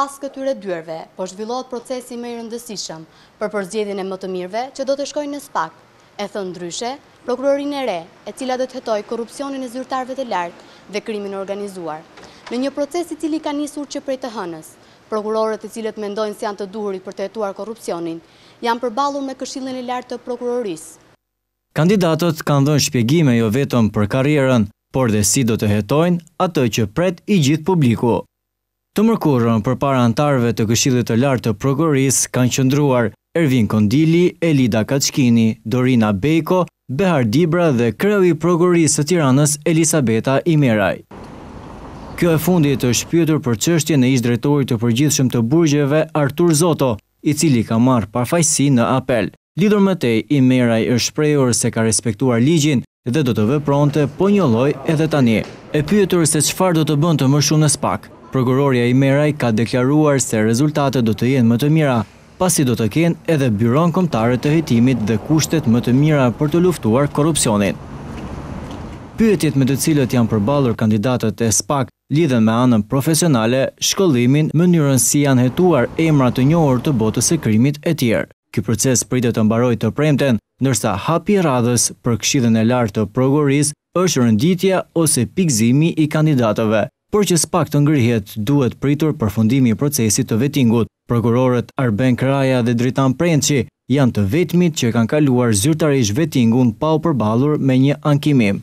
Pas këtyre dyerve, po zhvillohet procesi më i rëndësishëm për përzgjedhjen e më të mirëve që do të shkojnë në SPAK. E thënë ndryshe, prokurorinë e re, e cila do të hetojë korrupsionin e zyrtarëve të lartë dhe krimin e organizuar. Në një proces i cili ka nisur që prej të hënës, prokurorët të cilët mendojnë se janë të duhurit për të hetuar korrupsionin, janë përballur me Këshillin e Lartë të Prokurorisë. Kandidatët kanë dhënë shpjegime jo vetëm për karrierën, por dhe si do të hetojnë atë që pret i gjithë publiku. Të mërkurën përpara anëtarëve të Këshillit të Lartë të Prokurorisë kanë qëndruar Ervin Kondili, Elida Kaçkini, Dorina Bejko, Behar Dibra dhe kreu i Prokurorisë së Tiranës Elisabeta Imeraj. Kjo e fundit është pyetur për çështjen e ish-drejtorit të përgjithshëm të burgjeve Artur Zoto, i cili ka marrë pafajësi në apel. Lidhur me të, Imeraj është shprehur se ka respektuar ligjin dhe do të vepronte po njëlloj edhe tani. E pyetur se çfarë do të bënte më shumë në SPAK, prokurorja Imeraj ka deklaruar se rezultatet do të jenë më të mira, pasi do të kenë edhe Byronë Kombëtare të Hetimit dhe kushtet më të mira për të luftuar korrupsionin. Pyetjet me të cilat janë përballur kandidatët e SPAK lidhen me anën profesionale, shkollimin, mënyrën si janë hetuar emra të njohur të botës së krimit etj. Ky proces pritet të mbarojë të premten, ndërsa hapi i radhës për Këshillin e Lartë të Prokurorisë është renditja ose pikëzimi i kandidatëve. Por që SPAK të ngrihet, duhet pritur përfundimi i procesit të vetingut. Prokurorët Arben Kraja dhe Dritan Prençi janë të vetmit që kanë kaluar zyrtarisht vetingun pa u përballur me një ankimim.